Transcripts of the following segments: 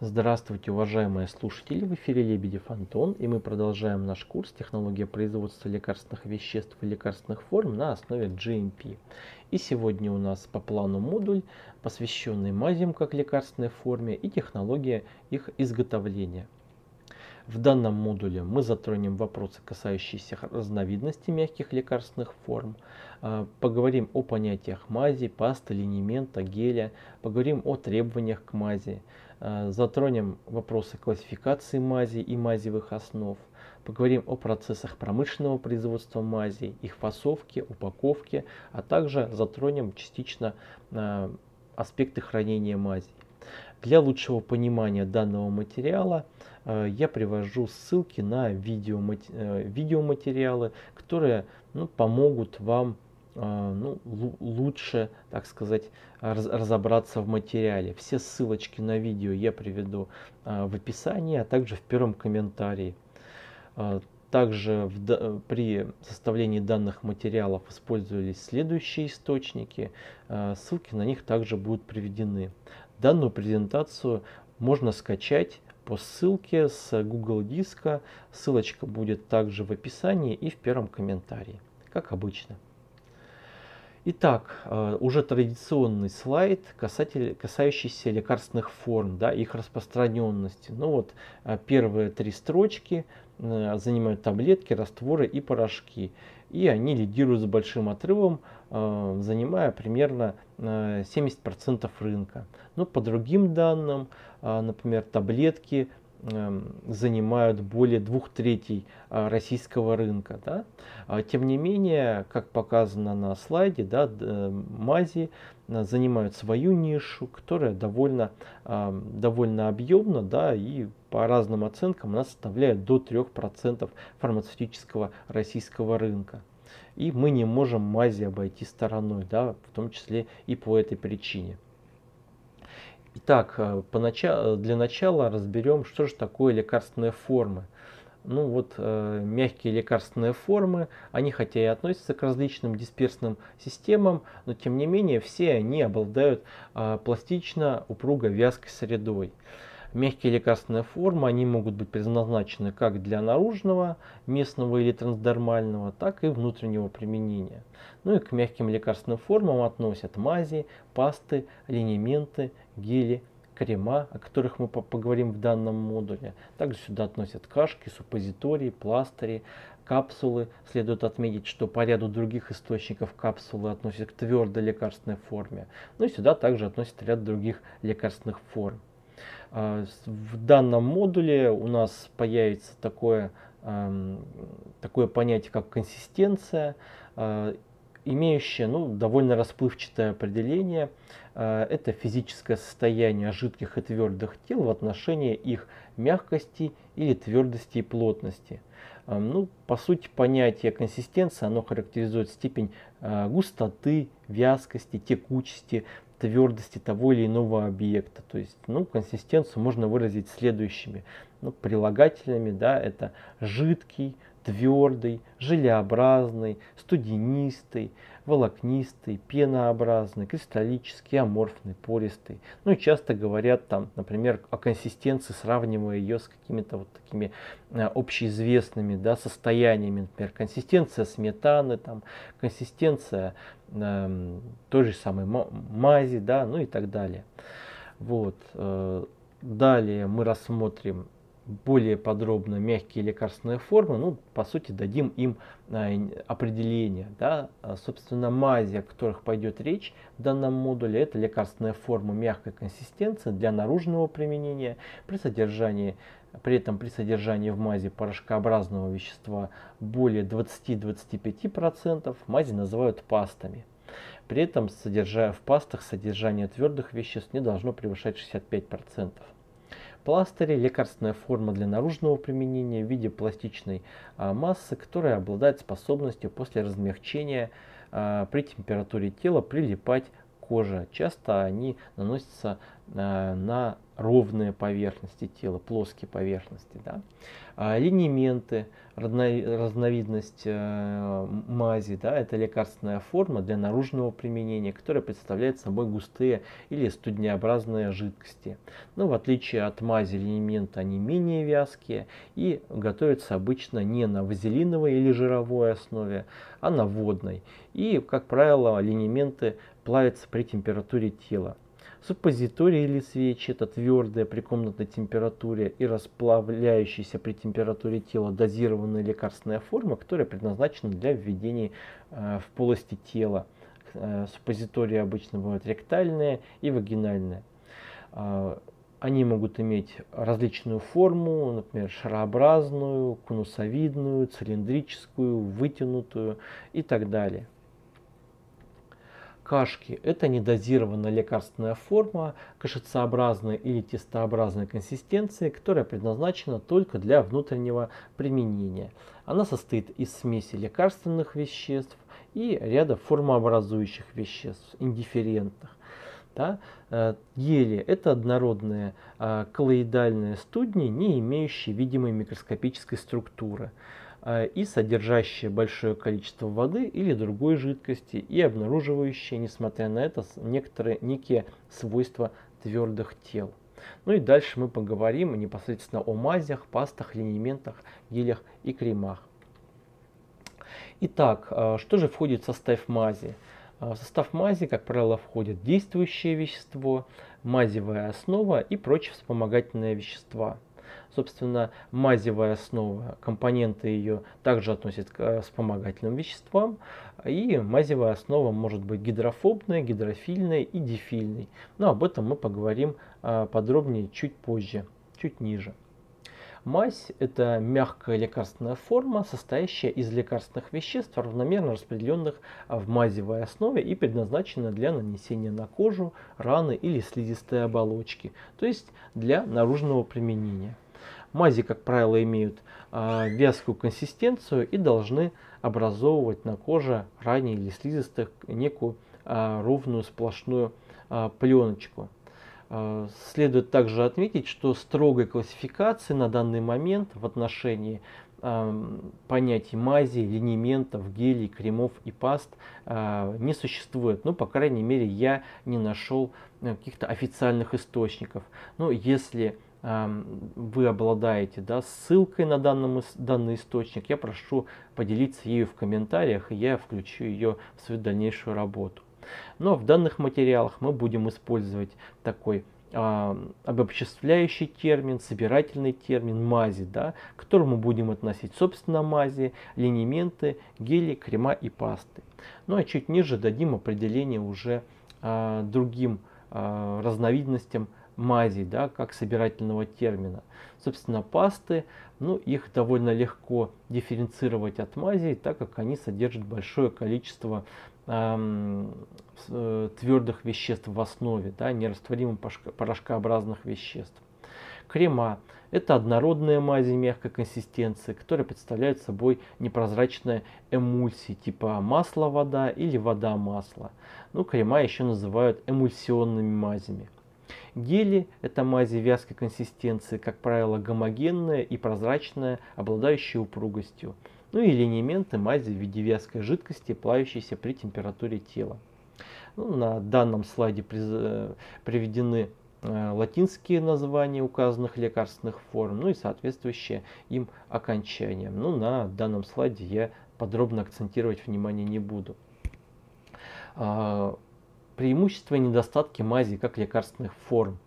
Здравствуйте, уважаемые слушатели! В эфире Лебедев Антон, и мы продолжаем наш курс «Технология производства лекарственных веществ и лекарственных форм на основе GMP». И сегодня у нас по плану модуль, посвященный мазям как лекарственной форме и технология их изготовления. В данном модуле мы затронем вопросы, касающиеся разновидностей мягких лекарственных форм, а, поговорим о понятиях мази, пасты, линемента, геля, поговорим о требованиях к мази, затронем вопросы классификации мазей и мазевых основ. Поговорим о процессах промышленного производства мазей, их фасовке, упаковке, а также затронем частично э, аспекты хранения мазей. Для лучшего понимания данного материала э, я привожу ссылки на видеоматериалы, которые ну, помогут вам ну, лучше, так сказать, раз, разобраться в материале. Все ссылочки на видео я приведу а, в описании, а также в первом комментарии. А, также в, при составлении данных материалов использовались следующие источники. Ссылки на них также будут приведены. Данную презентацию можно скачать по ссылке с Google диска. Ссылочка будет также в описании и в первом комментарии, как обычно. Итак, э, уже традиционный слайд, касающийся лекарственных форм, да, их распространенности. Ну вот, э, первые три строчки э, занимают таблетки, растворы и порошки. И они лидируют с большим отрывом, занимая примерно 70% рынка. Но по другим данным, например, таблетки занимают более двух третей а, российского рынка. Да? А, тем не менее, как показано на слайде, да, мази а, занимают свою нишу, которая довольно, довольно объемна да, и по разным оценкам она составляет до 3% фармацевтического российского рынка. И мы не можем мази обойти стороной, да, в том числе и по этой причине. Итак, э, для начала разберем, что же такое лекарственные формы. Ну вот э, мягкие лекарственные формы, они хотя и относятся к различным дисперсным системам, но тем не менее все они обладают э, пластично упруго вязкой средой. Мягкие лекарственные формы, они могут быть предназначены как для наружного, местного или трансдермального, так и внутреннего применения. Ну и к мягким лекарственным формам относят мази, пасты, линементы, гели, крема, о которых мы поговорим в данном модуле. Также сюда относят кашки, суппозитории, пластыри, капсулы. Следует отметить, что по ряду других источников капсулы относят к твердой лекарственной форме. Ну и сюда также относят ряд других лекарственных форм. А, в данном модуле у нас появится такое, такое понятие, как консистенция, а, имеющее ну, довольно расплывчатое определение. А, это физическое состояние жидких и твердых тел в отношении их мягкости или твердости и плотности. Ну, по сути, понятие консистенции, оно характеризует степень густоты, вязкости, текучести, твердости того или иного объекта. То есть, ну, консистенцию можно выразить следующими ну, прилагательными, да, это жидкий, твердый, желеобразный, студенистый, волокнистый, пенообразный, кристаллический, аморфный, пористый. Ну и часто говорят там, например, о консистенции, сравнивая ее с какими-то вот такими э, общеизвестными да, состояниями. Например, консистенция сметаны, там, консистенция э, той же самой мази, да, ну и так далее. Вот. Э, далее мы рассмотрим более подробно мягкие лекарственные формы, ну, по сути, дадим им а, определение. Да? А, собственно, мази, о которых пойдет речь в данном модуле, это лекарственная форма мягкой консистенции для наружного применения при содержании при этом при содержании в мазе порошкообразного вещества более 20-25% мази называют пастами. При этом содержа, в пастах содержание твердых веществ не должно превышать 65%. Пластыри – лекарственная форма для наружного применения в виде пластичной а, массы, которая обладает способностью после размягчения а, при температуре тела прилипать к кожи. Часто они наносятся э, на ровные поверхности тела, плоские поверхности. Да? А линименты, разновидность э, мази, да, это лекарственная форма для наружного применения, которая представляет собой густые или студнеобразные жидкости. Но в отличие от мази линимента они менее вязкие и готовятся обычно не на вазелиновой или жировой основе, а на водной. И, как правило, линименты плавятся при температуре тела. Суппозиторий или свечи – это твердая при комнатной температуре и расплавляющаяся при температуре тела дозированная лекарственная форма, которая предназначена для введения э, в полости тела. Э, суппозитории обычно бывают ректальные и вагинальные. Э, они могут иметь различную форму, например, шарообразную, конусовидную, цилиндрическую, вытянутую и так далее. Кашки – это недозированная лекарственная форма кашицеобразной или тестообразной консистенции, которая предназначена только для внутреннего применения. Она состоит из смеси лекарственных веществ и ряда формообразующих веществ, индифферентных. Да? Э, гели – это однородные э, коллоидальные студни, не имеющие видимой микроскопической структуры. А, и содержащие большое количество воды или другой жидкости и обнаруживающие, несмотря на это, некоторые некие свойства твердых тел. Ну и дальше мы поговорим непосредственно о мазях, пастах, линейментах, гелях и кремах. Итак, а, что же входит в состав мази? А, в состав мази, как правило, входит действующее вещество, мазевая основа и прочие вспомогательные вещества. Собственно, мазевая основа, компоненты ее также относят к э, вспомогательным веществам. И мазевая основа может быть гидрофобной, гидрофильной и дифильной. Но об этом мы поговорим э, подробнее чуть позже, чуть ниже. Мазь – это мягкая лекарственная форма, состоящая из лекарственных веществ, равномерно распределенных в мазевой основе и предназначена для нанесения на кожу, раны или слизистые оболочки, то есть для наружного применения. Мази, как правило, имеют э, вязкую консистенцию и должны образовывать на коже, ране или слизистых некую э, ровную сплошную э, пленочку. Э, следует также отметить, что строгой классификации на данный момент в отношении э, понятий мази, линементов, гелей, кремов и паст э, не существует. Ну, по крайней мере, я не нашел каких-то официальных источников. Но если вы обладаете да, ссылкой на данном, данный источник, я прошу поделиться ею в комментариях, и я включу ее в свою дальнейшую работу. Но в данных материалах мы будем использовать такой э, обобществляющий термин, собирательный термин мази, да, к которому будем относить, собственно, мази, линементы, гели, крема и пасты. Ну а чуть ниже дадим определение уже э, другим э, разновидностям мазей, да, как собирательного термина. Собственно, пасты, ну, их довольно легко дифференцировать от мазей, так как они содержат большое количество эм, твердых веществ в основе, да, нерастворимых порошкообразных веществ. Крема – это однородные мази мягкой консистенции, которые представляют собой непрозрачные эмульсии типа масло-вода или вода-масло. Ну, крема еще называют эмульсионными мазями. Гели – это мази вязкой консистенции, как правило гомогенная и прозрачная, обладающая упругостью. Ну и линементы мази в виде вязкой жидкости, плавящейся при температуре тела. Ну, на данном слайде э, приведены э, латинские названия указанных лекарственных форм, ну и соответствующие им окончания. Ну, на данном слайде я подробно акцентировать внимание не буду. А, преимущества и недостатки мази как лекарственных форм.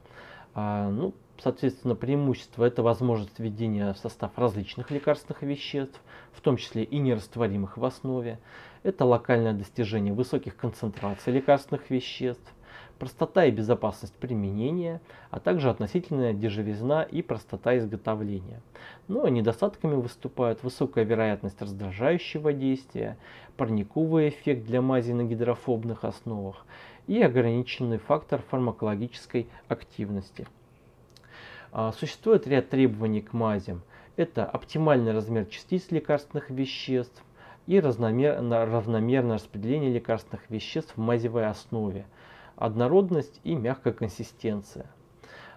А, ну, соответственно, преимущество это возможность введения в состав различных лекарственных веществ, в том числе и нерастворимых в основе. Это локальное достижение высоких концентраций лекарственных веществ, простота и безопасность применения, а также относительная дешевизна и простота изготовления. Но недостатками выступают высокая вероятность раздражающего действия, парниковый эффект для мази на гидрофобных основах и ограниченный фактор фармакологической активности. А, существует ряд требований к мазям. Это оптимальный размер частиц лекарственных веществ и равномерное распределение лекарственных веществ в мазевой основе – однородность и мягкая консистенция.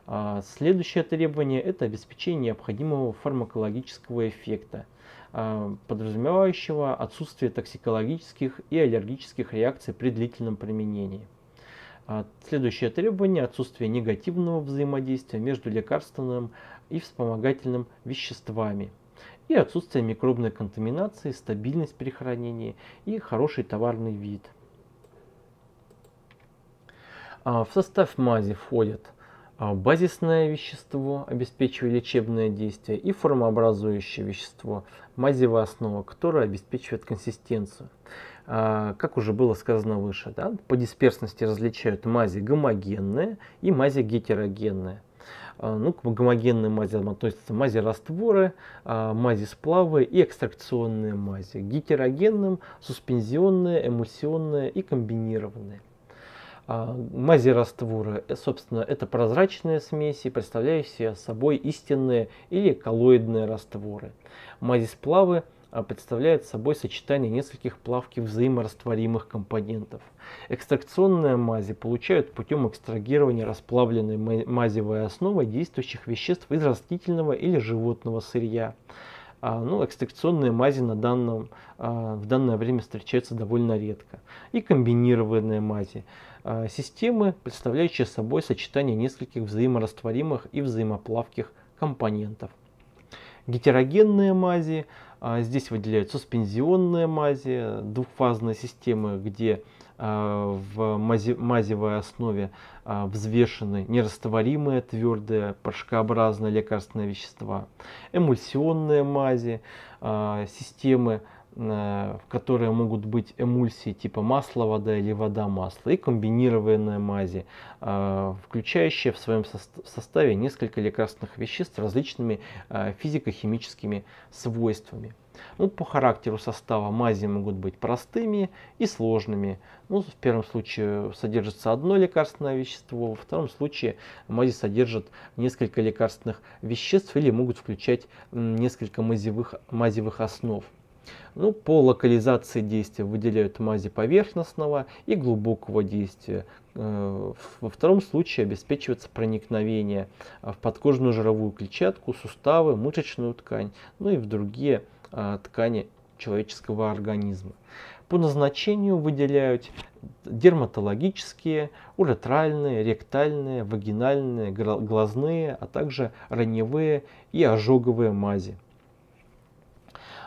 А, следующее требование – это обеспечение необходимого фармакологического эффекта, а, подразумевающего отсутствие токсикологических и аллергических реакций при длительном применении. А, следующее требование – отсутствие негативного взаимодействия между лекарственным и вспомогательным веществами и отсутствие микробной контаминации, стабильность при хранении и хороший товарный вид. В состав мази входят а, базисное вещество, обеспечивая лечебное действие, и формообразующее вещество, мазевая основа, которая обеспечивает консистенцию. А, как уже было сказано выше, да, по дисперсности различают мази гомогенные и мази гетерогенные. А, ну, к гомогенным мазям относятся мази-растворы, мази-сплавы и экстракционные мази. К гетерогенным суспензионные, эмульсионные и комбинированные. А, мази растворы, э, собственно, это прозрачные смеси, представляющие собой истинные или коллоидные растворы. Мази сплавы а, представляют собой сочетание нескольких плавки взаиморастворимых компонентов. Экстракционные мази получают путем экстрагирования расплавленной мазевой основы действующих веществ из растительного или животного сырья. А, ну, экстракционные мази на данном, в данное время встречаются довольно редко. И комбинированные мази. А, системы, представляющие собой сочетание нескольких взаиморастворимых и взаимоплавких компонентов. Гетерогенные мази, а, здесь выделяют суспензионные мази, двухфазные системы, где а, в мазевой основе взвешены нерастворимые твердые порошкообразные лекарственные вещества, эмульсионные мази, системы в которые могут быть эмульсии типа масло, вода или вода, масло, и комбинированные мази, э, включающие в своем составе несколько лекарственных веществ с различными э, физико-химическими свойствами. Ну, по характеру состава мази могут быть простыми и сложными. Ну, в первом случае содержится одно лекарственное вещество, во втором случае мази содержат несколько лекарственных веществ или могут включать несколько мазевых, мазевых основ. Ну, по локализации действия выделяют мази поверхностного и глубокого действия. Э, во втором случае обеспечивается проникновение в подкожную жировую клетчатку, суставы, мышечную ткань, ну и в другие а, ткани человеческого организма. По назначению выделяют дерматологические, уретральные, ректальные, вагинальные, глазные, а также раневые и ожоговые мази.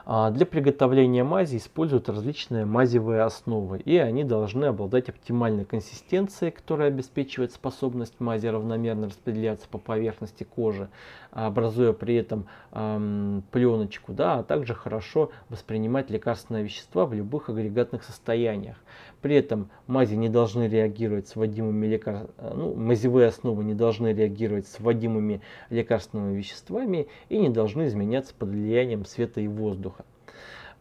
А, для приготовления мази используют различные мазевые основы, и они должны обладать оптимальной консистенцией, которая обеспечивает способность мази равномерно распределяться по поверхности кожи, образуя при этом эм, пленочку, да, а также хорошо воспринимать лекарственные вещества в любых агрегатных состояниях. При этом мази не должны реагировать с вводимыми лекар... ну, мазевые основы не должны реагировать с вводимыми лекарственными веществами и не должны изменяться под влиянием света и воздуха.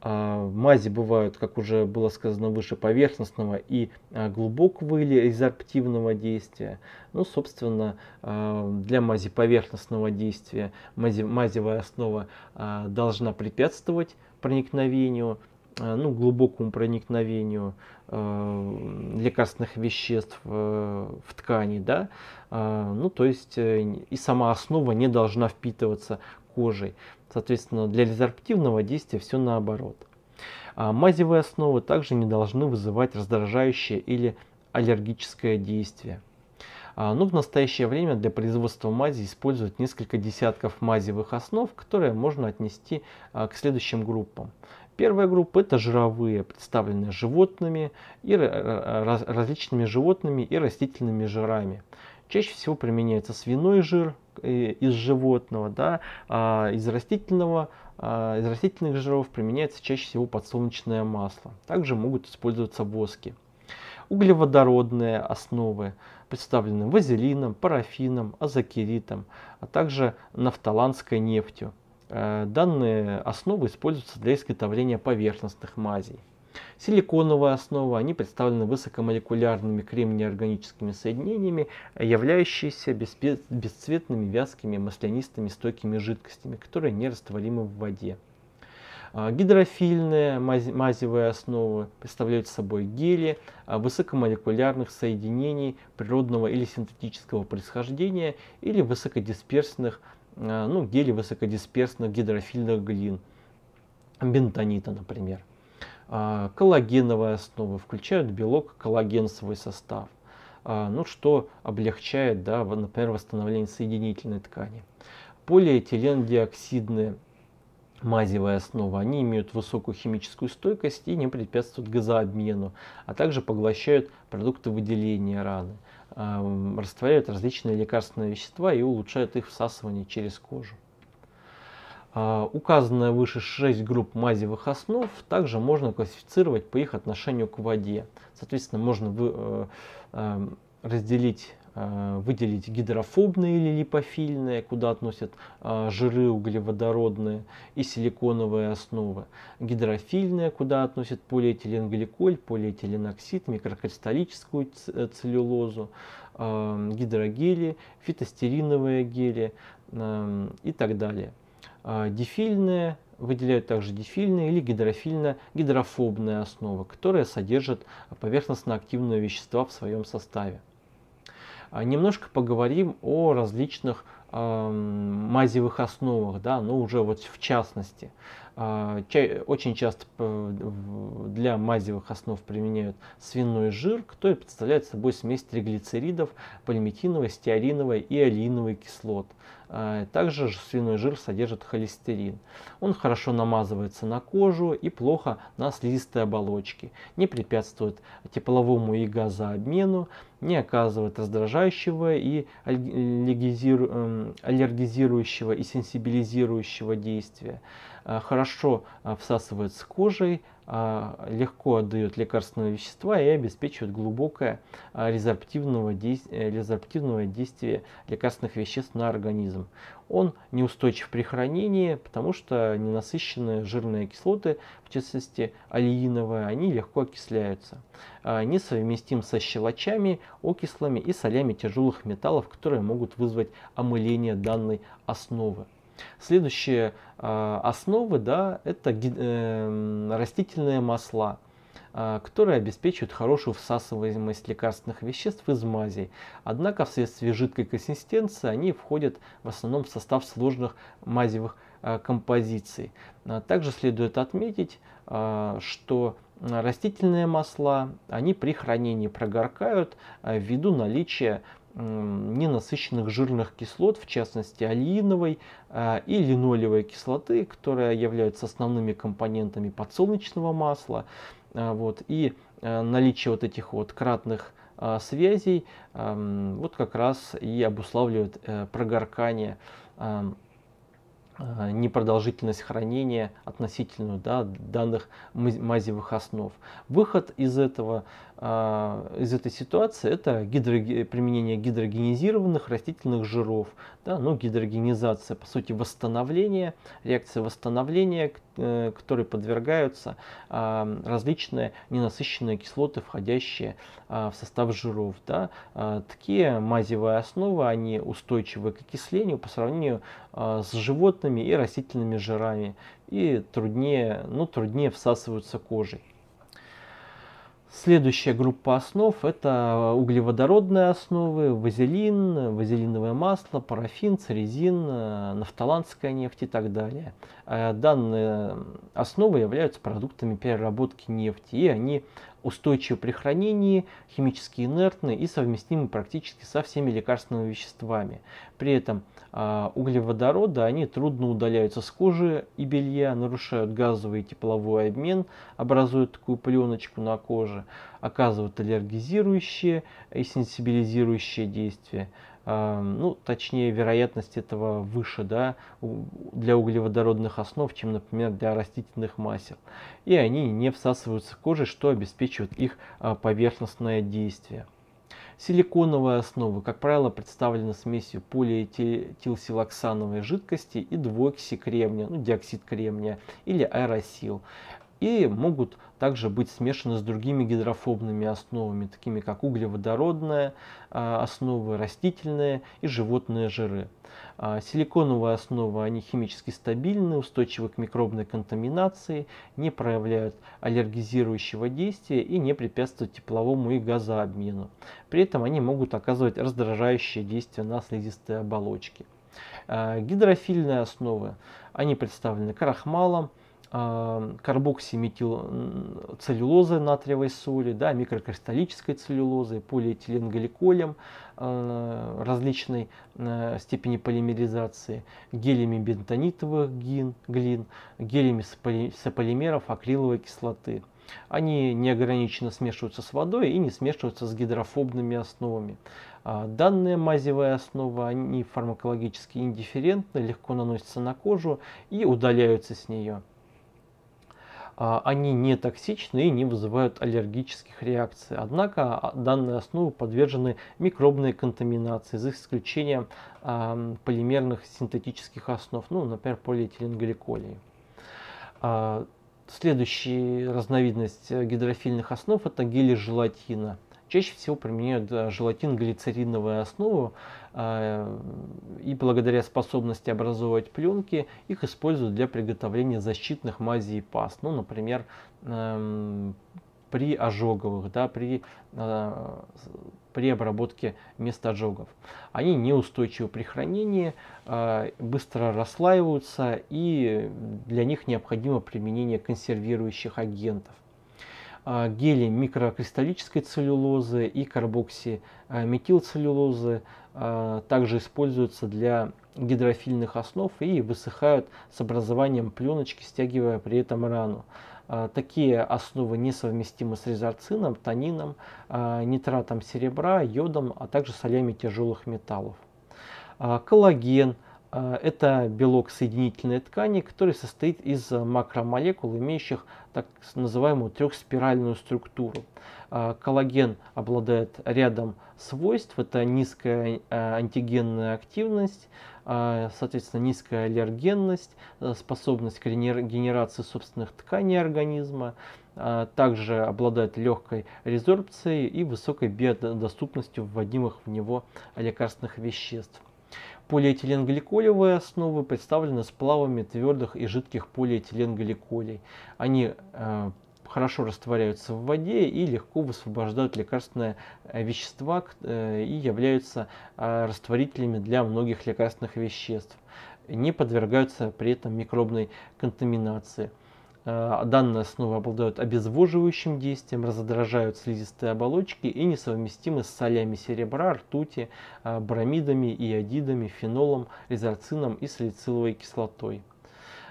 А, мази бывают, как уже было сказано выше, поверхностного и а, глубокого или резорптивного действия. Ну, собственно, а, для мази поверхностного действия мази, мазевая основа должна препятствовать проникновению ну, глубокому проникновению лекарственных веществ э, в ткани, да, ну, то есть э, и сама основа не должна впитываться кожей. Соответственно, для резорптивного действия все наоборот. А мазевые основы также не должны вызывать раздражающее или аллергическое действие. А, но в настоящее время для производства мази используют несколько десятков мазевых основ, которые можно отнести а, к следующим группам. Первая группа это жировые, представленные животными и различными животными и растительными жирами. Чаще всего применяется свиной жир э, из животного, да, а из растительного а, из растительных жиров применяется чаще всего подсолнечное масло. Также могут использоваться воски. Углеводородные основы представлены вазелином, парафином, азокеритом, а также нафталанской нефтью. Э, данные основы используются для изготовления поверхностных мазей. Силиконовые основы, они представлены высокомолекулярными кремнеорганическими соединениями, являющиеся бесцветными, вязкими, маслянистыми, стойкими жидкостями, которые нерастворимы в воде. А, гидрофильные мазевые основы представляют собой гели а, высокомолекулярных соединений природного или синтетического происхождения или высокодисперсных, а, ну, гели высокодисперсных гидрофильных глин, бентонита, например. Коллагеновые основы включают белок коллагенцевый состав, ну, что облегчает, да, например, восстановление соединительной ткани. Полиэтилендиоксидные мазевая основа, они имеют высокую химическую стойкость и не препятствуют газообмену, а также поглощают продукты выделения раны, растворяют различные лекарственные вещества и улучшают их всасывание через кожу. А, указанные выше 6 групп мазевых основ также можно классифицировать по их отношению к воде. Соответственно, можно э, э, разделить Э, выделить гидрофобные или липофильные, куда относят жиры углеводородные и силиконовые основы. Гидрофильные, куда относят полиэтиленгликоль, полиэтиленоксид, микрокристаллическую целлюлозу, гидрогели, фитостериновые гели и так далее. Дифильные выделяют также дифильные или гидрофильно-гидрофобные основы, которые содержат поверхностно-активные вещества в своем составе. А, немножко поговорим о различных мазевых основах, да, ну уже вот в частности. А, очень часто для мазевых основ применяют свиной жир, который представляет собой смесь триглицеридов, полиметиновой, стеариновой и алииновой кислот. А, также свиной жир содержит холестерин. Он хорошо намазывается на кожу и плохо на слизистой оболочке, не препятствует тепловому и газообмену, не оказывает раздражающего и эм, аллергизирующего и сенсибилизирующего действия. А, хорошо а, всасывается кожей, а, легко отдает лекарственные вещества и обеспечивает глубокое резорптивного действия лекарственных веществ на организм. Он неустойчив при хранении, потому что ненасыщенные жирные кислоты, в частности алииновые, они легко окисляются. Несовместим со щелочами, окислами и солями тяжелых металлов, которые могут вызвать омыление данной основы. Следующие э, основы да, это э, растительные масла, э, которые обеспечивают хорошую всасываемость лекарственных веществ из мазей. Однако вследствие жидкой консистенции они входят в основном в состав сложных мазевых э, композиций. Также следует отметить, э, что растительные масла, они при хранении прогоркают ввиду наличия ненасыщенных жирных кислот, в частности алииновой а, и линолевой кислоты, которые являются основными компонентами подсолнечного масла. А, вот, и а, наличие вот этих вот кратных связей вот как раз и обуславливает э, прогоркание непродолжительность хранения относительную да, данных мазевых основ. Выход из этого из этой ситуации это гидро, применение гидрогенизированных растительных жиров. Да, ну, гидрогенизация, по сути, восстановление, реакция восстановления, э, которой подвергаются а, различные ненасыщенные кислоты, входящие а, в состав жиров. Да. Такие мазевые основы, они устойчивы к окислению по сравнению с животными и растительными жирами и труднее, ну, труднее всасываются кожей. Следующая группа основ это углеводородные основы, вазелин, вазелиновое масло, парафин, церезин, нафталанская нефть и так далее. Э, данные основы являются продуктами переработки нефти и они устойчивы при хранении, химически инертны и совместимы практически со всеми лекарственными веществами. При этом а, углеводороды, они трудно удаляются с кожи и белья, нарушают газовый и тепловой обмен, образуют такую пленочку на коже, оказывают аллергизирующие и сенсибилизирующие действия. А, ну, точнее, вероятность этого выше да, для углеводородных основ, чем, например, для растительных масел. И они не всасываются кожей, что обеспечивает их а, поверхностное действие. Силиконовые основы, как правило, представлены смесью полиэтилсилоксановой жидкости и двуокси кремния, ну, диоксид кремния или аэросил. И могут также быть смешаны с другими гидрофобными основами, такими как углеводородная а, основа, растительные и животные жиры. А, силиконовые основы, они химически стабильны, устойчивы к микробной контаминации, не проявляют аллергизирующего действия и не препятствуют тепловому и газообмену. При этом они могут оказывать раздражающее действие на слизистые оболочки. А, гидрофильные основы, они представлены крахмалом, а, карбоксиметилцеллюлозой натриевой соли, да, микрокристаллической целлюлозой, полиэтиленгликолем а, различной а, степени полимеризации, гелями бентонитовых гин, глин, гелями сополимеров акриловой кислоты. Они неограниченно смешиваются с водой и не смешиваются с гидрофобными основами. Данные мазевые основы, они фармакологически индифферентны, легко наносятся на кожу и удаляются с нее. А, они не токсичны и не вызывают аллергических реакций. Однако а, данные основы подвержены микробной контаминации, за исключением полимерных синтетических основ, ну, например, полиэтиленгликолей. А, следующая разновидность гидрофильных основ это гели желатина. Чаще всего применяют желатин глицериновую основу, а, и благодаря способности образовывать пленки их используют для приготовления защитных мазей и паст. Ну, например, эм, при ожоговых, да, при, э, при обработке места ожогов. Они неустойчивы при хранении, э, быстро расслаиваются и для них необходимо применение консервирующих агентов. А, гели микрокристаллической целлюлозы и карбоксиметилцеллюлозы а, также используются для гидрофильных основ и высыхают с образованием пленочки, стягивая при этом рану. А, такие основы несовместимы с резорцином, танином, нитратом серебра, йодом, а также солями тяжелых металлов. Коллаген – это белок соединительной ткани, который состоит из макромолекул, имеющих так называемую трехспиральную структуру. А, коллаген обладает рядом свойств. Это низкая а, антигенная активность, соответственно, низкая аллергенность, способность к генерации собственных тканей организма, также обладает легкой резорбцией и высокой биодоступностью вводимых в него лекарственных веществ. Полиэтиленгликолевые основы представлены сплавами твердых и жидких полиэтиленгликолей. Они э, хорошо растворяются в воде и легко высвобождают лекарственные э, вещества э, и являются э, растворителями для многих лекарственных веществ. Не подвергаются при этом микробной контаминации. Э, данные основы обладают обезвоживающим действием, разодражают слизистые оболочки и несовместимы с солями серебра, ртути, э, бромидами, иодидами, фенолом, резорцином и салициловой кислотой.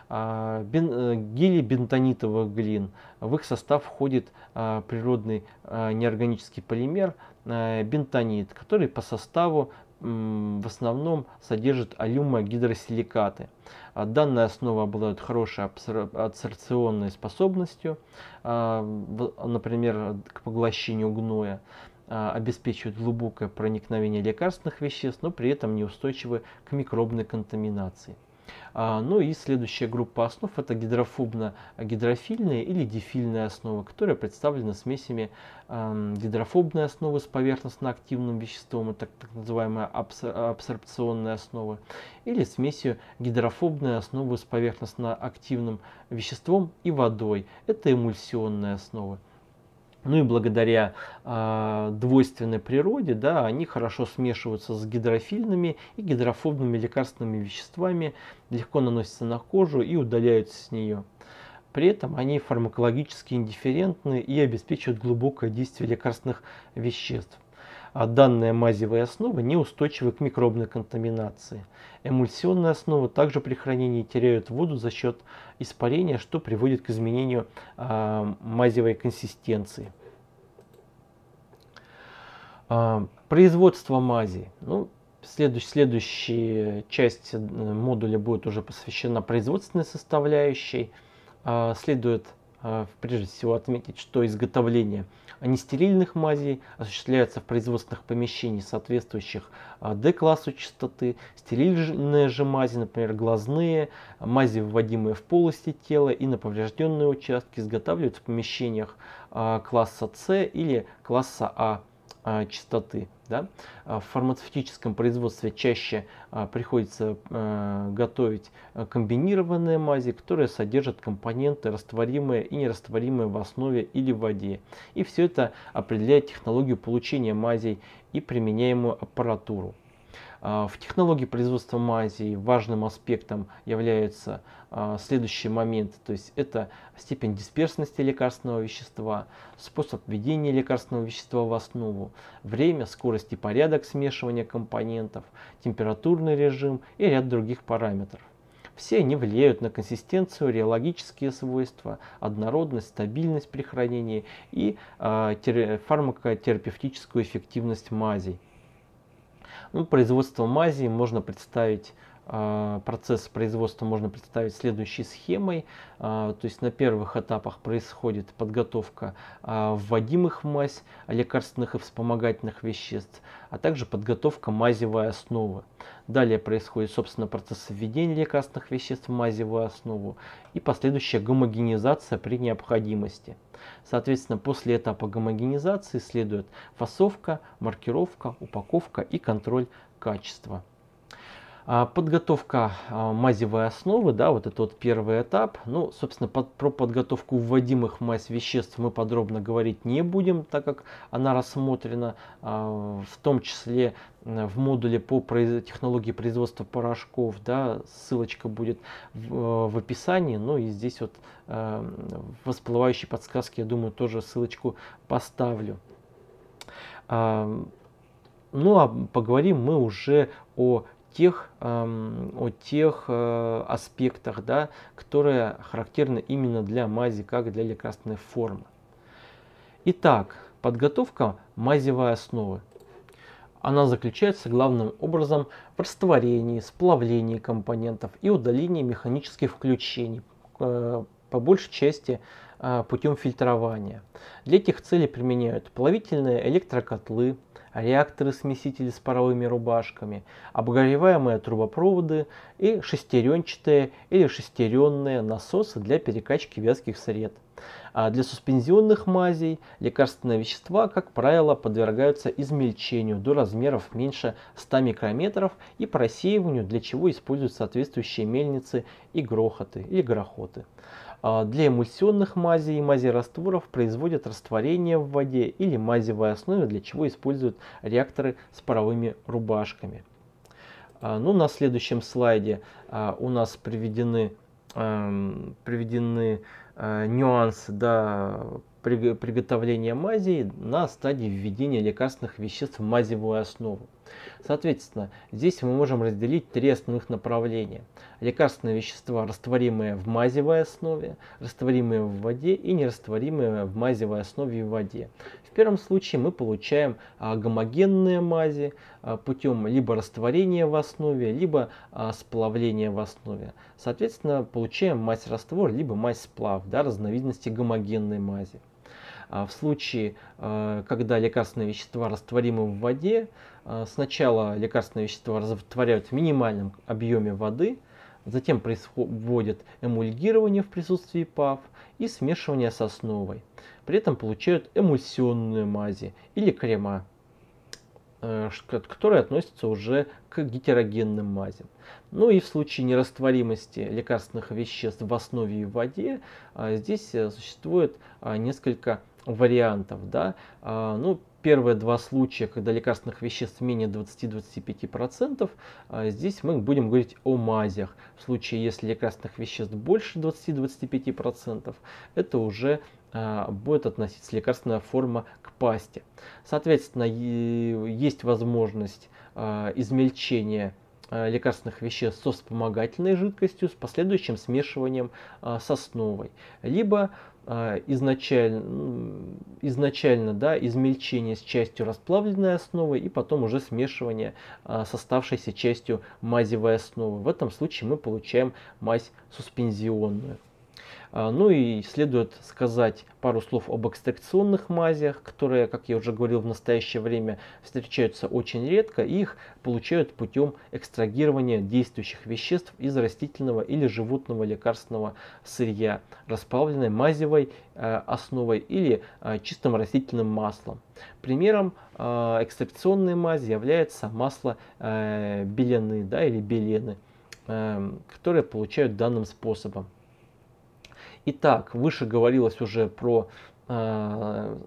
Э, гели бентонитовых глин. В их состав входит природный неорганический полимер бентонит, который по составу в основном содержит алюмогидросиликаты. А данная основа обладает хорошей абсорбционной способностью, а, например, к поглощению гноя а, обеспечивают глубокое проникновение лекарственных веществ, но при этом неустойчивы к микробной контаминации. А, ну и следующая группа основ это гидрофобно-гидрофильные или дифильные основы, которые представлены смесями гидрофобной основы с поверхностно-активным веществом, это так называемая абсорбционная основа, или смесью гидрофобной основы с поверхностно-активным веществом и водой, это эмульсионная основа. Ну и благодаря э, двойственной природе, да, они хорошо смешиваются с гидрофильными и гидрофобными лекарственными веществами, легко наносятся на кожу и удаляются с нее. При этом они фармакологически индифферентны и обеспечивают глубокое действие лекарственных веществ. А данная мазевая основа неустойчива к микробной контаминации. Эмульсионные основы также при хранении теряют воду за счет испарения, что приводит к изменению э, мазевой консистенции. Э, производство мази. Ну, следующ, следующая часть модуля будет уже посвящена производственной составляющей. Э, следует прежде всего отметить, что изготовление нестерильных мазей осуществляется в производственных помещениях, соответствующих D-классу частоты. Стерильные же мази, например, глазные, мази, вводимые в полости тела и на поврежденные участки, изготавливаются в помещениях класса С или класса А а, частоты. Да? А в фармацевтическом производстве чаще а, приходится готовить комбинированные мази, которые содержат компоненты растворимые и нерастворимые в основе или в воде. И все это определяет технологию получения мазей и применяемую аппаратуру. В технологии производства мазей важным аспектом является а, следующий момент, то есть это степень дисперсности лекарственного вещества, способ введения лекарственного вещества в основу, время, скорость и порядок смешивания компонентов, температурный режим и ряд других параметров. Все они влияют на консистенцию, реологические свойства, однородность, стабильность при хранении и э, фармакотерапевтическую эффективность мазей. Ну, производство мази можно представить процесс производства можно представить следующей схемой. А, то есть на первых этапах происходит подготовка а, вводимых мазь лекарственных и вспомогательных веществ, а также подготовка мазевой основы. Далее происходит, собственно, процесс введения лекарственных веществ в мазевую основу и последующая гомогенизация при необходимости. Соответственно, после этапа гомогенизации следует фасовка, маркировка, упаковка и контроль качества. А, подготовка а, мазевой основы, да, вот это вот первый этап. Ну, собственно, под, про подготовку вводимых мазь веществ мы подробно говорить не будем, так как она рассмотрена а, в том числе в модуле по технологии производства порошков, да, ссылочка будет в, в описании, ну и здесь вот э, в всплывающей подсказке, я думаю, тоже ссылочку поставлю. Э, ну а поговорим мы уже о тех, о тех э, аспектах, да, которые характерны именно для мази, как для лекарственной формы. Итак, подготовка мазевой основы. Она заключается главным образом в растворении, сплавлении компонентов и удалении механических включений, э, по большей части э, путем фильтрования. Для этих целей применяют плавительные электрокотлы, реакторы-смесители с паровыми рубашками, обогреваемые трубопроводы и шестеренчатые или шестеренные насосы для перекачки вязких сред. А для суспензионных мазей лекарственные вещества, как правило, подвергаются измельчению до размеров меньше 100 микрометров и просеиванию, для чего используют соответствующие мельницы и грохоты или грохоты. А, для эмульсионных мазей и мази растворов производят растворение в воде или мазевой основе, для чего используют реакторы с паровыми рубашками. А, ну, на следующем слайде а, у нас приведены, приведены нюансы да, приготовления мазей на стадии введения лекарственных веществ в мазевую основу. Соответственно, здесь мы можем разделить три основных направления. Лекарственные вещества, растворимые в мазевой основе, растворимые в воде и нерастворимые в мазевой основе и в воде. В первом случае мы получаем а, гомогенные мази а, путем либо растворения в основе, либо а, сплавления в основе. Соответственно, получаем мазь-раствор, либо мазь-сплав, да, разновидности гомогенной мази. В случае, когда лекарственные вещества растворимы в воде, а, сначала лекарственные вещества растворяют в минимальном объеме воды, затем происходит эмульгирование в присутствии ПАВ и смешивание с основой. При этом получают эмульсионные мази или крема, э, которые относятся уже к гетерогенным мазям. Ну и в случае нерастворимости лекарственных веществ в основе и в воде, а, здесь э, существует а, несколько вариантов. Да? Ну, первые два случая, когда лекарственных веществ менее 20-25%, а здесь мы будем говорить о мазях. В случае, если лекарственных веществ больше 20-25%, это уже а, будет относиться лекарственная форма к пасте. Соответственно, есть возможность а, измельчения лекарственных веществ со вспомогательной жидкостью с последующим смешиванием с основой. Либо а, изначально, изначально да, измельчение с частью расплавленной основы и потом уже смешивание а, с оставшейся частью мазевой основы. В этом случае мы получаем мазь суспензионную. А, ну и следует сказать пару слов об экстракционных мазях, которые, как я уже говорил, в настоящее время встречаются очень редко. Их получают путем экстрагирования действующих веществ из растительного или животного лекарственного сырья, расплавленной мазевой э, основой или э, чистым растительным маслом. Примером э, экстракционной мази является масло белены да, или белены, которые получают данным способом. Итак, выше говорилось уже про э,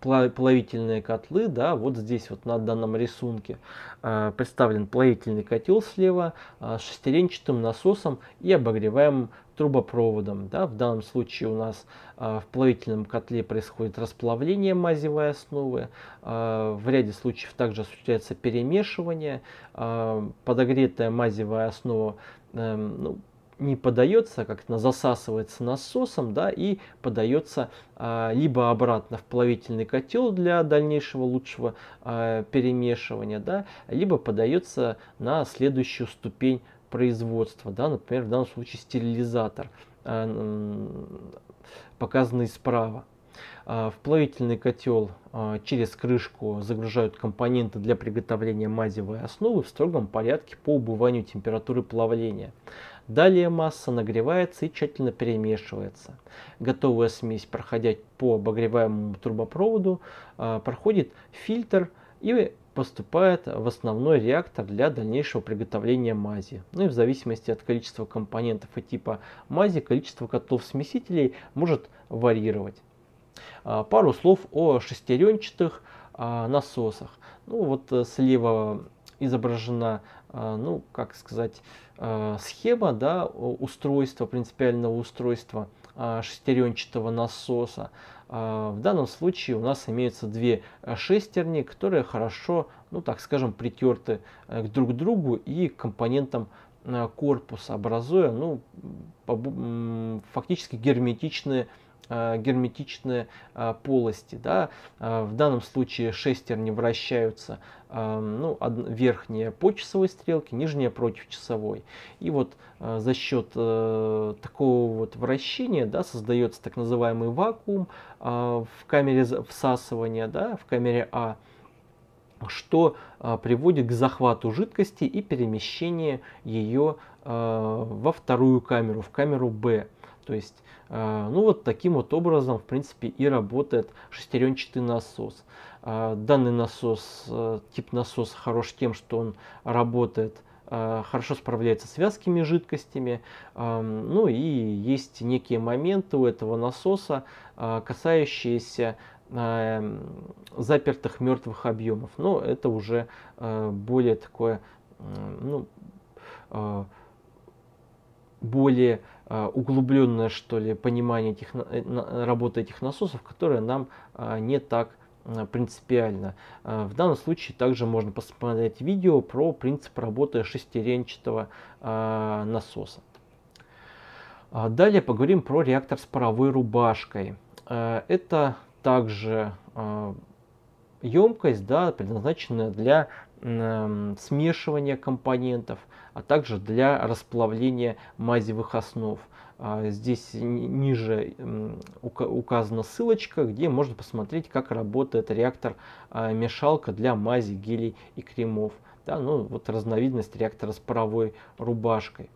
плавительные котлы, да, вот здесь вот на данном рисунке э, представлен плавительный котел слева э, шестеренчатым насосом и обогреваемым трубопроводом. Да. В данном случае у нас э, в плавительном котле происходит расплавление мазевой основы, э, в ряде случаев также осуществляется перемешивание, э, подогретая мазевая основа э, ну, не подается, как то засасывается насосом, да, и подается а, либо обратно в плавительный котел для дальнейшего лучшего а, перемешивания, да, либо подается на следующую ступень производства, да, например, в данном случае стерилизатор, а, показанный справа. В плавительный котел через крышку загружают компоненты для приготовления мазевой основы в строгом порядке по убыванию температуры плавления. Далее масса нагревается и тщательно перемешивается. Готовая смесь, проходя по обогреваемому трубопроводу, а, проходит фильтр и поступает в основной реактор для дальнейшего приготовления мази. Ну и в зависимости от количества компонентов и типа мази, количество котлов смесителей может варьировать. А, пару слов о шестеренчатых а, насосах. Ну вот э, слева изображена, ну как сказать, Э, схема да, устройства, принципиального устройства э, шестеренчатого насоса. Э, в данном случае у нас имеются две шестерни, которые хорошо, ну так скажем, притерты друг к другу и к компонентам корпуса, образуя ну, фактически герметичные Э, герметичные э, полости. Да? Э, в данном случае шестерни вращаются ну, верхняя по часовой стрелке, нижняя против часовой. И вот за счет такого вот вращения да, создается так называемый вакуум в камере всасывания, да, в камере А что приводит к захвату жидкости и перемещению ее во вторую камеру, в камеру Б. То есть, э, ну вот таким вот образом, в принципе, и работает шестеренчатый насос. Э, данный насос, э, тип насоса хорош тем, что он работает хорошо справляется с вязкими жидкостями. Ну и есть некие моменты у этого насоса, касающиеся запертых мертвых объемов. Но это уже более такое, ну, более углубленное что ли понимание этих, э, работы этих насосов, которое нам а, не так а, принципиально. В данном случае также можно посмотреть видео про принцип работы шестеренчатого насоса. Далее поговорим про реактор с паровой рубашкой. Это также емкость, да, предназначенная для смешивания компонентов, а также для расплавления мазевых основ. А, здесь ниже указана ссылочка, где можно посмотреть, как работает реактор-мешалка для мази, гелей и кремов. Да, ну, вот разновидность реактора с паровой рубашкой.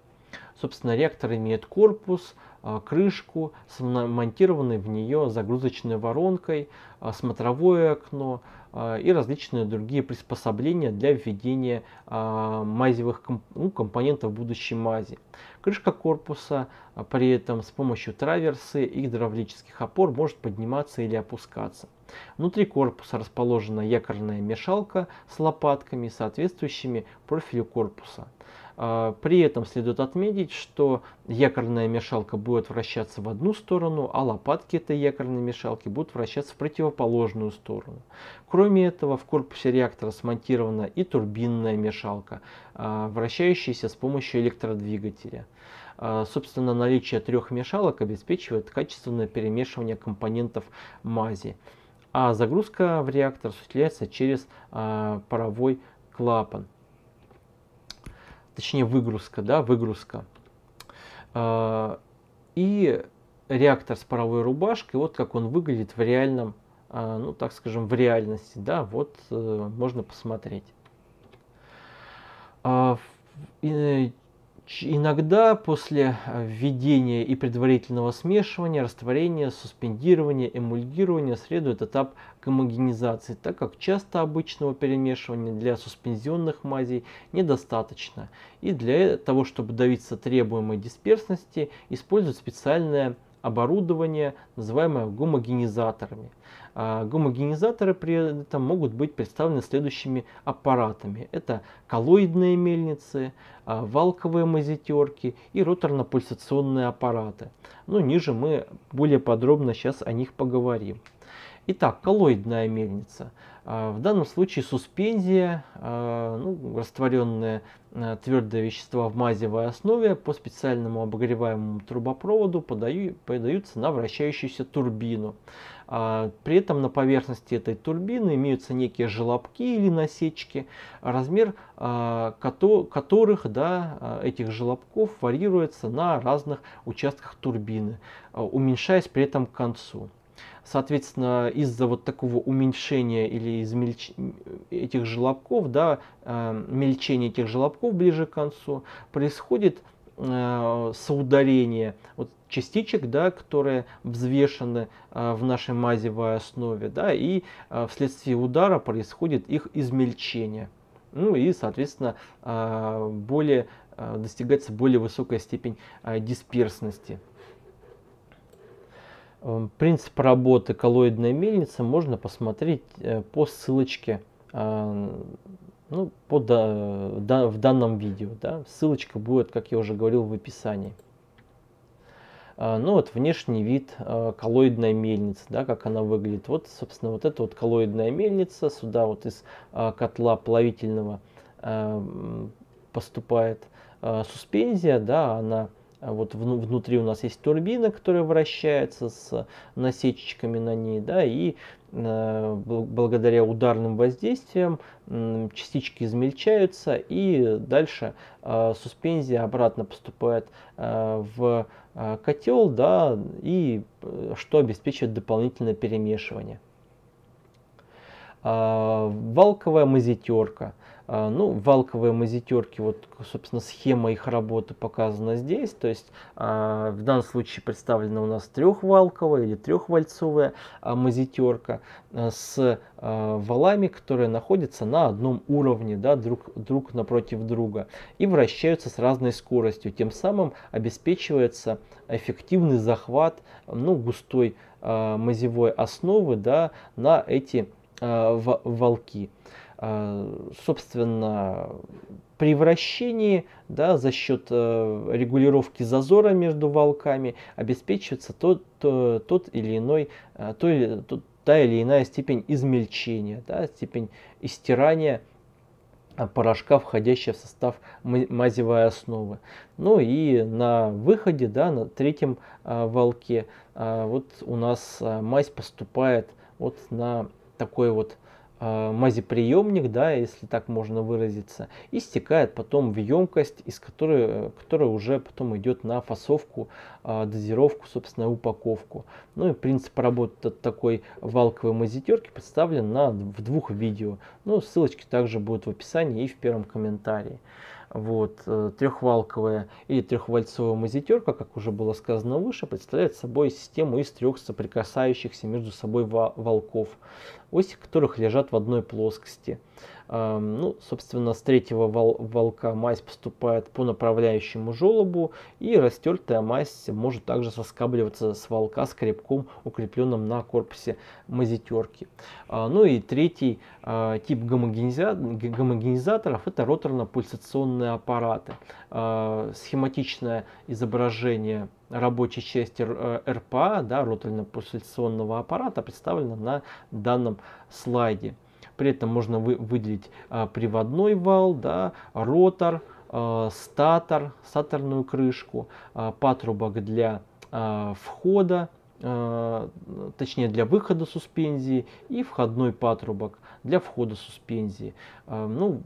Собственно, реактор имеет корпус, а, крышку с монтированной в нее загрузочной воронкой, а, смотровое окно а, и различные другие приспособления для введения мазевых ну, компонентов будущей мази. Крышка корпуса при этом с помощью траверсы и гидравлических опор может подниматься или опускаться. Внутри корпуса расположена якорная мешалка с лопатками, соответствующими профилю корпуса. А, при этом следует отметить, что якорная мешалка будет вращаться в одну сторону, а лопатки этой якорной мешалки будут вращаться в противоположную сторону. Кроме этого, в корпусе реактора смонтирована и турбинная мешалка, а, вращающаяся с помощью электродвигателя. А, собственно, наличие трех мешалок обеспечивает качественное перемешивание компонентов мази. А загрузка в реактор осуществляется через паровой клапан точнее выгрузка, да, выгрузка. А, И реактор с паровой рубашкой, вот как он выглядит в реальном, а, ну так скажем, в реальности, да, вот э, можно посмотреть. Иногда после э, введения и предварительного смешивания, растворения, суспендирования, эмульгирования следует этап гомогенизации, так как часто обычного перемешивания для суспензионных мазей недостаточно. И для того, чтобы добиться требуемой дисперсности, используют специальное оборудование, называемое гомогенизаторами. А гомогенизаторы при этом могут быть представлены следующими аппаратами. Это коллоидные мельницы, а, валковые мазитерки и роторно-пульсационные аппараты. Ну, ниже мы более подробно сейчас о них поговорим. Итак, коллоидная мельница. А, в данном случае суспензия, ну, растворенные твердые вещества в мазевой основе по специальному обогреваемому трубопроводу подаются на вращающуюся турбину. А, при этом на поверхности этой турбины имеются некие желобки или насечки, размер а, которых, да, а, этих желобков варьируется на разных участках турбины, уменьшаясь при этом к концу. Соответственно, из-за вот такого уменьшения или измельч... этих желобков, да, мельчения этих желобков ближе к концу, происходит соударение вот частичек, да, которые взвешены э, в нашей мазевой основе, да, и э, вследствие удара происходит их измельчение. Ну и, соответственно, э, более, э, достигается более высокая степень э, дисперсности. Э, принцип работы коллоидной мельницы можно посмотреть э, по ссылочке э, ну, под, да, в данном видео. Да. Ссылочка будет, как я уже говорил, в описании. А, ну вот внешний вид а, коллоидной мельницы, да, как она выглядит. Вот, собственно, вот эта вот коллоидная мельница, сюда вот из а, котла плавительного поступает суспензия, да, она вот внутри у нас есть турбина, которая вращается с насечечками на ней, да, и благодаря ударным воздействиям частички измельчаются, и дальше суспензия обратно поступает в Э, котел, да, и э, что обеспечивает дополнительное перемешивание. А, валковая мазитерка – а, ну, валковые мазитерки, вот, собственно, схема их работы показана здесь. То есть а, в данном случае представлена у нас трехвалковая или трехвальцовая а, мазитерка с валами, которые находятся на одном уровне, да, друг, друг напротив друга, и вращаются с разной скоростью. Тем самым обеспечивается эффективный захват ну, густой мазевой основы да, на эти волки. А, собственно, при вращении да, за счет э, регулировки зазора между волками обеспечивается тот, тот, или иной, э, то тот, та или иная степень измельчения, да, степень истирания порошка, входящего в состав мазевой основы. Ну и на выходе, да, на третьем а, волке, а, вот у нас а, мазь поступает вот на такой вот э, мазеприемник, да, если так можно выразиться, и стекает потом в емкость, из которой, которая уже потом идет на фасовку, э, дозировку, собственно, упаковку. Ну и принцип работы такой валковой мазитерки представлен на, в двух видео. Ну, ссылочки также будут в описании и в первом комментарии. Вот, э, трехвалковая или трехвальцовая мазитерка, как уже было сказано выше, представляет собой систему из трех соприкасающихся между собой волков, оси которых лежат в одной плоскости. Ну, собственно, с третьего вол волка мазь поступает по направляющему желобу, и растертая мазь может также соскабливаться с волка скребком, укрепленным на корпусе мазитерки. А, ну и третий а, тип гомогенизаторов это роторно-пульсационные аппараты. А, схематичное изображение рабочей части РПА, да, роторно-пульсационного аппарата, представлено на данном слайде. При этом можно вы, выделить а, приводной вал, да, ротор, а, статор, статорную крышку, а, патрубок для а, входа, а, точнее для выхода суспензии и входной патрубок для входа суспензии. А, ну,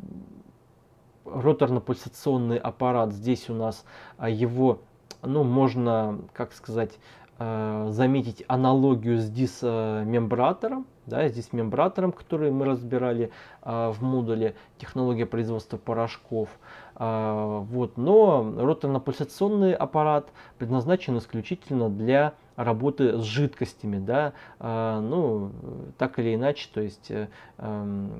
роторно-пульсационный аппарат, здесь у нас а, его ну, можно, как сказать, заметить аналогию с дисмембратором, да, с дисмембратором, который мы разбирали в модуле технология производства порошков. Вот. Но роторно-пульсационный аппарат предназначен исключительно для работы с жидкостями, да, ну, так или иначе, то есть эм,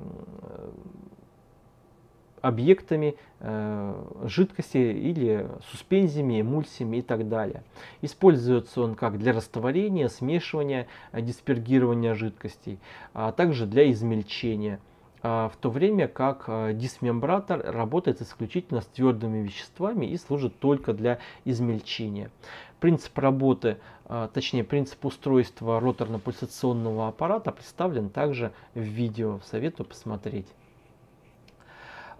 объектами э, жидкости или суспензиями, эмульсиями и так далее. Используется он как для растворения, смешивания, э, диспергирования жидкостей, а также для измельчения. А в то время как э, дисмембратор работает исключительно с твердыми веществами и служит только для измельчения. Принцип работы, э, точнее принцип устройства роторно-пульсационного аппарата представлен также в видео. Советую посмотреть.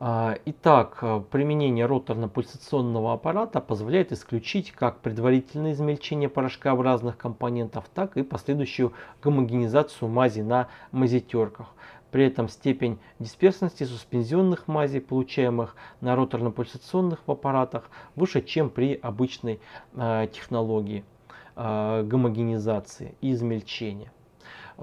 А, итак, э, применение роторно-пульсационного аппарата позволяет исключить как предварительное измельчение порошкообразных компонентов, так и последующую гомогенизацию мази на мазитерках. При этом степень дисперсности суспензионных мазей, получаемых на роторно-пульсационных аппаратах, выше, чем при обычной э, технологии э, гомогенизации и измельчения.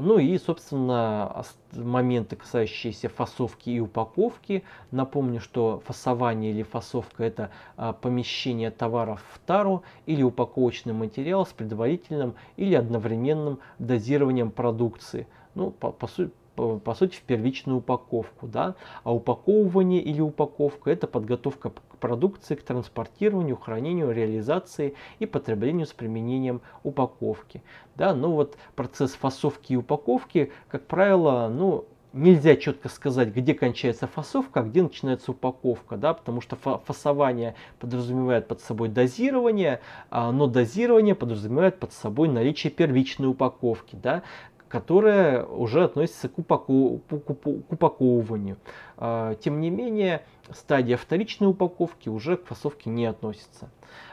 Ну и, собственно, моменты, касающиеся фасовки и упаковки. Напомню, что фасование или фасовка это а, помещение товаров в тару или упаковочный материал с предварительным или одновременным дозированием продукции. Ну, по, по, сути по, сути в первичную упаковку. Да? А упаковывание или упаковка это подготовка к продукции, к транспортированию, хранению, реализации и потреблению с применением упаковки. Да? Ну вот процесс фасовки и упаковки, как правило, ну, нельзя четко сказать, где кончается фасовка, а где начинается упаковка, да, потому что фасование подразумевает под собой дозирование, а, но дозирование подразумевает под собой наличие первичной упаковки, да, которая уже относится к, упаку, к упаковыванию. А, тем не менее, стадия вторичной упаковки уже к фасовке не относится.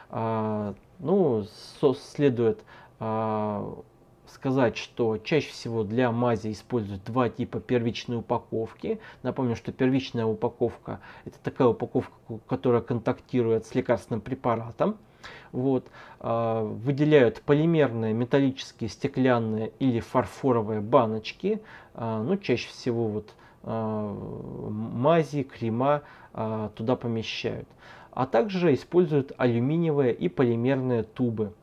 А, ну, следует а, сказать, что чаще всего для мази используют два типа первичной упаковки. Напомню, что первичная упаковка это такая упаковка, которая контактирует с лекарственным препаратом. Вот, э, выделяют полимерные, металлические, стеклянные или фарфоровые баночки. Э, ну, чаще всего вот э, мази, крема туда помещают. А также используют алюминиевые и полимерные тубы.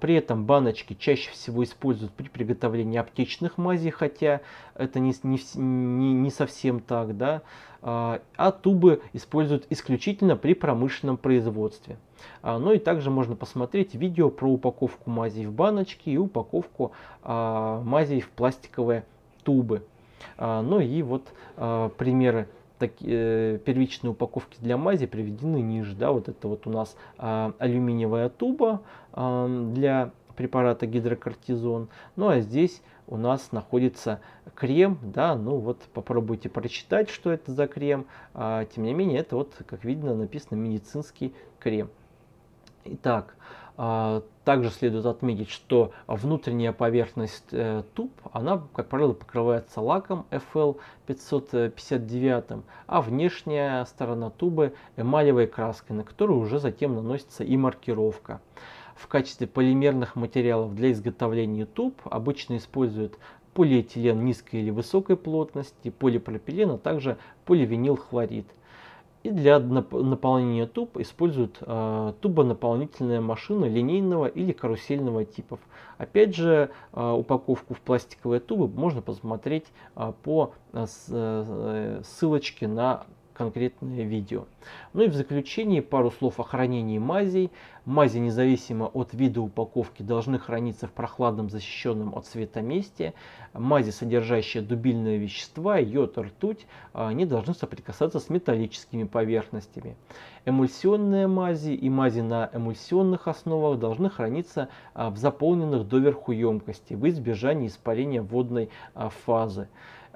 При этом баночки чаще всего используют при приготовлении аптечных мазей, хотя это не, не, не совсем так. Да? А тубы используют исключительно при промышленном производстве. А, ну и также можно посмотреть видео про упаковку мазей в баночки и упаковку а, мазей в пластиковые тубы. А, ну и вот примеры так, э, первичной упаковки для мази приведены ниже. Да, вот это вот у нас алюминиевая туба для препарата гидрокортизон. Ну а здесь у нас находится крем, да, ну вот попробуйте прочитать, что это за крем. А, тем не менее, это вот, как видно, написано медицинский крем. Итак, а, также следует отметить, что внутренняя поверхность э, туб, она, как правило, покрывается лаком FL559, а внешняя сторона тубы эмалевой краской, на которую уже затем наносится и маркировка. В качестве полимерных материалов для изготовления туб обычно используют полиэтилен низкой или высокой плотности, полипропилен, а также поливинилхлорид. И для наполнения туб используют э, тубонаполнительная машина линейного или карусельного типов. Опять же, э, упаковку в пластиковые тубы можно посмотреть э, по э ссылочке на конкретное видео. Ну и в заключении пару слов о хранении мазей. Мази, независимо от вида упаковки, должны храниться в прохладном, защищенном от света месте. Мази, содержащие дубильные вещества, йод, ртуть, не должны соприкасаться с металлическими поверхностями. Эмульсионные мази и мази на эмульсионных основах должны храниться а, в заполненных доверху емкости в избежании испарения водной а, фазы.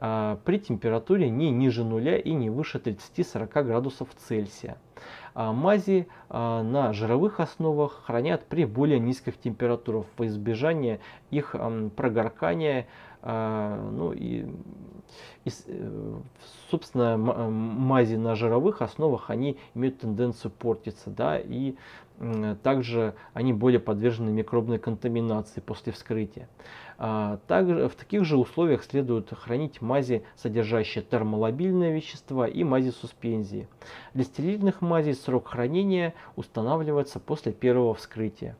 А, при температуре не ниже нуля и не выше 30-40 градусов Цельсия. А, мази а, на жировых основах хранят при более низких температурах во избежание их прогоркания Ну и, и собственно, мази на жировых основах, они имеют тенденцию портиться, да, и также они более подвержены микробной контаминации после вскрытия. А, также в таких же условиях следует хранить мази, содержащие термолобильные вещества и мази суспензии. Для стерильных мазей срок хранения устанавливается после первого вскрытия.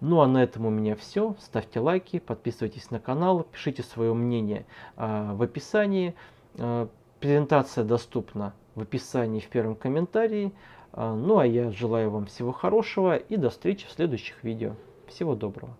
Ну а на этом у меня все. Ставьте лайки, подписывайтесь на канал, пишите свое мнение а, в описании. А, презентация доступна в описании в первом комментарии. Ну а я желаю вам всего хорошего и до встречи в следующих видео. Всего доброго.